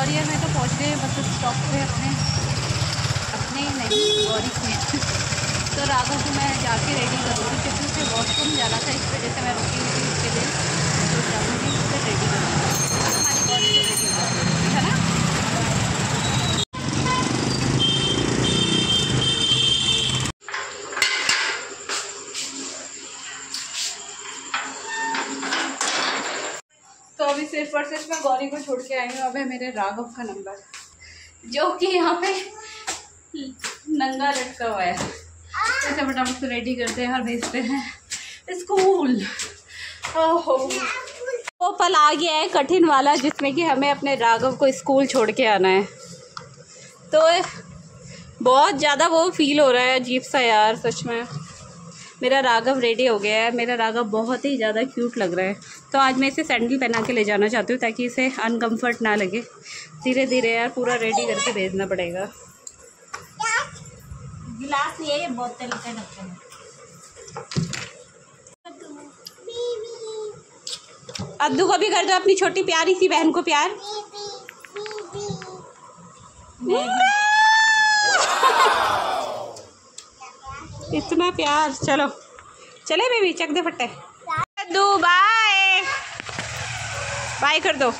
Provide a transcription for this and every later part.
ग्वालियर में तो पहुँच गए बस स्टॉप पे अपने अपने नहीं, गौरी के तो राघव को मैं जाके रेडी करूँगी, क्योंकि उसे वॉशरूम जाना था, इस वजह से मैं रुकी हुई थी उसके लिए। तो जाऊँगी उसे रेडी करूँगी। हमारी गौरी को रेडी है ना? और मैं गौरी को छोड़ के आई हूँ, अब है मेरे राघव का नंबर जो कि यहाँ पे नंगा लटका हुआ है। ऐसे फटाफट से रेडी करते हैं और भेजते हैं। स्कूल ओहो। वो पल आ गया है कठिन वाला, जिसमें कि हमें अपने राघव को स्कूल छोड़ के आना है। तो बहुत ज़्यादा वो फील हो रहा है, अजीब सा यार, सच में। मेरा राघव रेडी हो गया है। मेरा राघव बहुत ही ज़्यादा क्यूट लग रहा है। तो आज मैं इसे सैंडल पहना के ले जाना चाहती हूँ ताकि इसे अनकम्फर्ट ना लगे। धीरे धीरे यार पूरा रेडी करके भेजना पड़ेगा। गिलास ये बोतल के ढक्कन अद्दू को भी कर दो अपनी छोटी प्यारी सी बहन को प्यार। इतना प्यार चलो। चले बेबी चक दे फट्टे। अद्दू बाय बाय कर दो।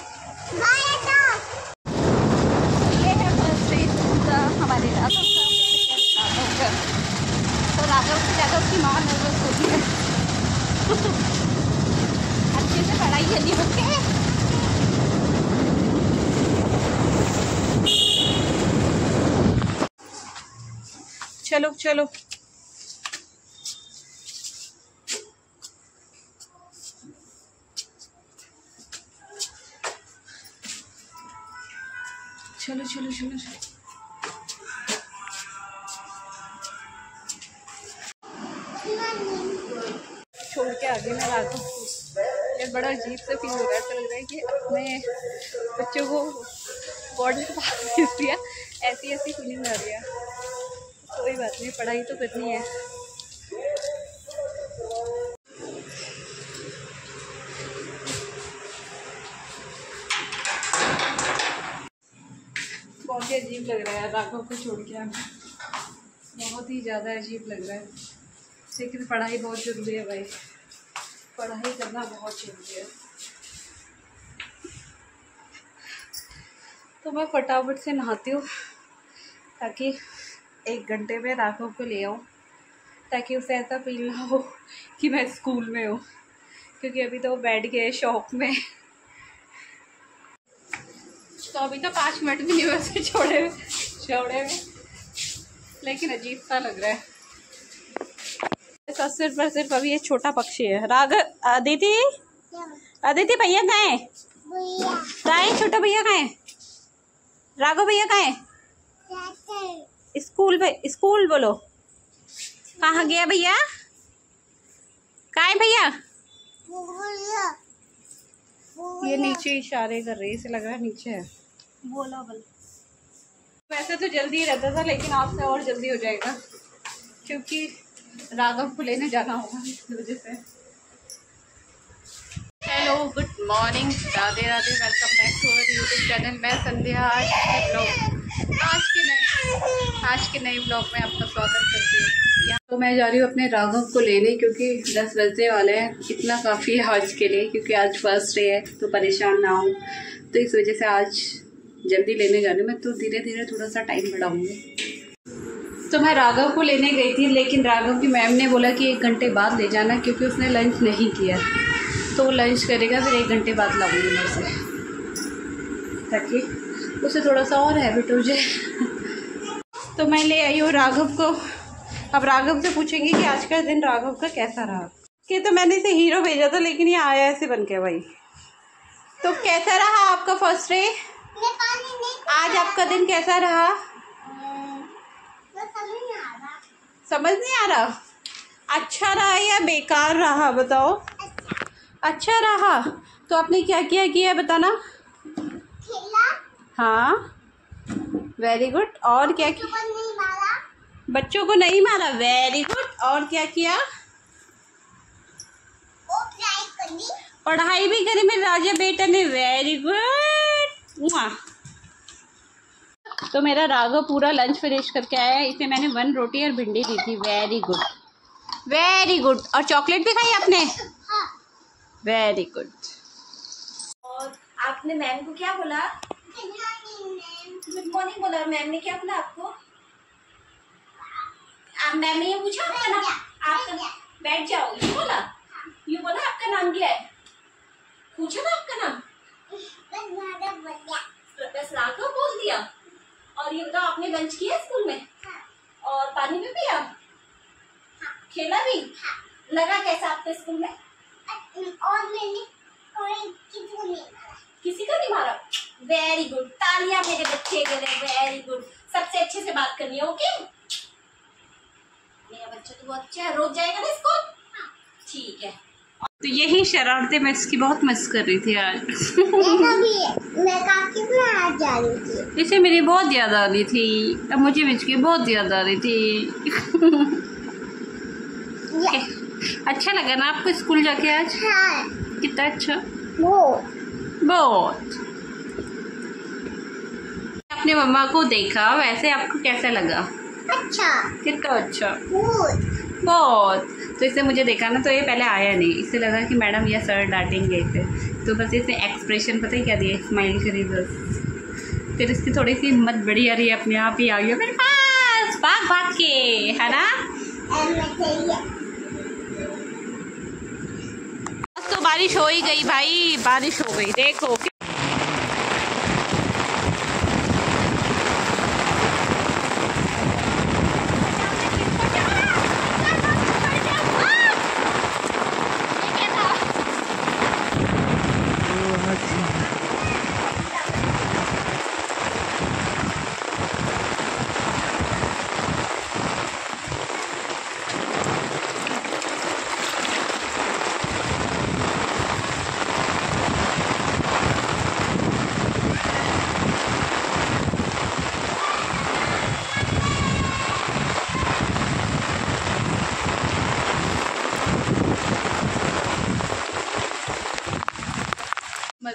हमारे का। तो राघव से ज़्यादा उसकी माँ नर्वस होती है। अच्छे से पढ़ाई ओके चलो चलो। चलो चलो चलो छोड़ के आगे मैं राघव को ये बड़ा अजीब सा फील हो रहा है, ऐसा लग रहा है कि अपने बच्चों को बॉर्डर के पास भेज दिया। ऐसी ऐसी फीलिंग आ रही है। कोई बात नहीं, पढ़ाई तो करनी है। ही अजीब लग रहा है राघव को छोड़ के आना। बहुत ही ज़्यादा अजीब लग रहा है। लेकिन पढ़ाई बहुत ज़रूरी है भाई। पढ़ाई करना बहुत ज़रूरी है। तो मैं फटाफट से नहाती हूँ, ताकि एक घंटे में राघव को ले आऊँ, ताकि उसे ऐसा फील ना हो कि मैं स्कूल में हूँ, क्योंकि अभी तो वो बैठ गए शॉप में। तो अभी तो पाँच मिनट भी नहीं हुए छोड़े हुए छोड़े हुए। लेकिन अजीब सा लग रहा है। सिर्फ़ और सिर्फ़ अभी ये छोटा पक्षी है। राग अदिति अदिति भैया कहाँ है? कहाँ है? छोटा भैया कहाँ है? राघव भैया कहाँ है? स्कूल स्कूल बोलो। कहाँ गया भैया? कहाँ है भैया? ये नीचे इशारे कर रही है इसे लग रहा है नीचे है। बोलो बोलो। वैसे तो जल्दी ही रहता था लेकिन आपसे और जल्दी हो जाएगा क्योंकि राघव को लेने जाना होगा इस वजह से। Hello good morning Radhe Radhe welcome back to our YouTube channel मैं संध्या आज के ब्लॉग आज के नए आज के नए ब्लॉग में आपका स्वागत करती हूँ। यहाँ तो मैं जा रही हूँ अपने राघव को लेने क्योंकि दस बजने वाले हैं। इतना काफ़ी है आज के लिए क्योंकि आज फ़र्स्ट डे है तो परेशान ना हो। तो इस वजह से आज जल्दी लेने जाने में तो धीरे धीरे थोड़ा सा टाइम बढ़ाऊँगी। तो मैं राघव को लेने गई थी, लेकिन राघव की मैम ने बोला कि एक घंटे बाद ले जाना, क्योंकि उसने लंच नहीं किया। तो वो लंच करेगा, फिर एक घंटे बाद लाऊँगी मैं उसे। ताकि उसे थोड़ा सा और हैबिट हो जाए। तो मैं ले आई हूँ राघव को। अब राघव से पूछेंगे कि आज का दिन राघव का कैसा रहा। कि तो मैंने इसे हीरो भेजा था, लेकिन ये आया ऐसे बन के भाई। तो कैसा रहा आपका फ़र्स्ट डे आज आपका दिन कैसा रहा? समझ नहीं आ रहा। अच्छा रहा या बेकार रहा बताओ। अच्छा। रहा। तो आपने क्या किया किया बताना? हाँ। वेरी गुड और क्या किया बच्चों को नहीं मारा? वेरी गुड और क्या किया? पढ़ाई भी करी मेरे राजा बेटा ने। वेरी गुड तो मेरा राघव पूरा लंच फिनिश करके आया है। इसे मैंने वन रोटी और भिंडी दी थी। वेरी गुड वेरी गुड और चॉकलेट भी खाई आपने? वेरी गुड और आपने मैम को क्या बोला? गुड मॉर्निंग बोला? मैम ने क्या बोला आपको? आप मैम ने ये पूछा आपका नाम? आपका बैठ जाओ। ये बोला? ये बोला आपका नाम क्या है? पूछा था आपका नाम? बस राघव बोल दिया। और ये बताओ आपने लंच किया स्कूल में? और पानी भी पिया? खेला भी? लगा कैसा आपके स्कूल में? और मैंने कोई किसी को नहीं मारा किसी को नहीं मारा वेरी गुड तालियाँ मेरे बच्चे के लिए वेरी गुड सबसे अच्छे से बात करनी है ओके मेरा बच्चा तो बहुत अच्छा है रोज जाएगा ना स्कूल ठीक है तो यही शरारतें मैं इसकी बहुत मिस कर रही थी आज। मैं इसे मेरी बहुत याद आ रही थी। अब मुझे भी इसकी बहुत याद आ रही थी। अच्छा लगा ना आपको स्कूल जाके आज? हाँ। कितना अच्छा। बहुत। अपने मम्मा को देखा वैसे आपको कैसा लगा? अच्छा। कितना अच्छा। बहुत। बहुत। तो इससे मुझे देखा ना तो ये पहले आया नहीं। इससे लगा कि मैडम या सर डांटेंगे इसे तो बस इसने एक्सप्रेशन पता ही क्या दिया? स्माइल करी बस। फिर इसकी थोड़ी सी हिम्मत बढ़ी आ रही है अपने आप ही आ गई मेरे पास, भाग भाग के, है ना? तो बारिश हो ही गई भाई, बारिश हो गई। देखो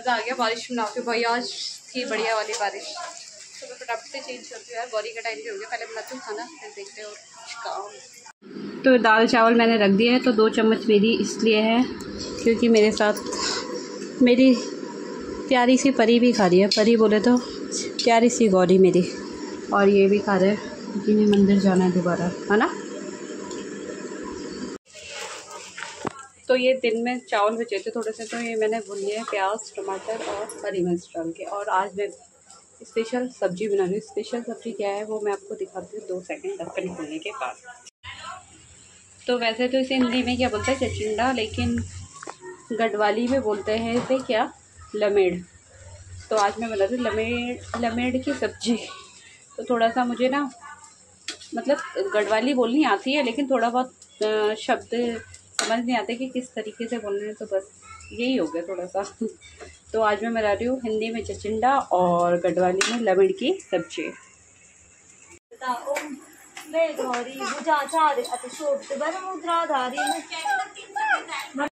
मज़ा आ गया बारिश में नहाके भाई आज थी बढ़िया वाली बारिश। तो मैं से चेंज करती हूँ यार। बॉडी का टाइम भी हो गया। पहले बनाती हूँ खाना, फिर देखते हैं और तो दाल चावल मैंने रख दिए हैं तो दो चम्मच मेरी इसलिए है, क्योंकि मेरे साथ मेरी प्यारी सी परी भी खा रही है। परी बोले तो प्यारी सी गौरी मेरी। और ये भी खा रहे हैं, क्योंकि मंदिर जाना है दोबारा। है ना? तो ये दिन में चावल बचे थे थोड़े से तो ये मैंने भून लिए प्याज, टमाटर और हरी मिर्च डाल के, और आज मैं स्पेशल सब्ज़ी बना रही हूँ। स्पेशल सब्ज़ी क्या है वो मैं आपको दिखाती हूँ दो सेकंड ढक्कन खोलने के बाद। तो वैसे तो इसे हिंदी में क्या बोलते हैं? चचिंडा, लेकिन गढ़वाली में बोलते हैं इसे क्या? लमेड़। तो आज मैं रही हूँ लमेड़ लमेड़ की सब्ज़ी। तो थोड़ा सा मुझे ना मतलब गढ़वाली बोलनी आती है, लेकिन थोड़ा बहुत शब्द समझ नहीं आते कि किस तरीके से बोलना है तो बस यही हो गया थोड़ा सा तो आज मैं बना रही हूँ हिंदी में चचिंडा और गढ़वाली में लवण की सब्ज़ी। मैं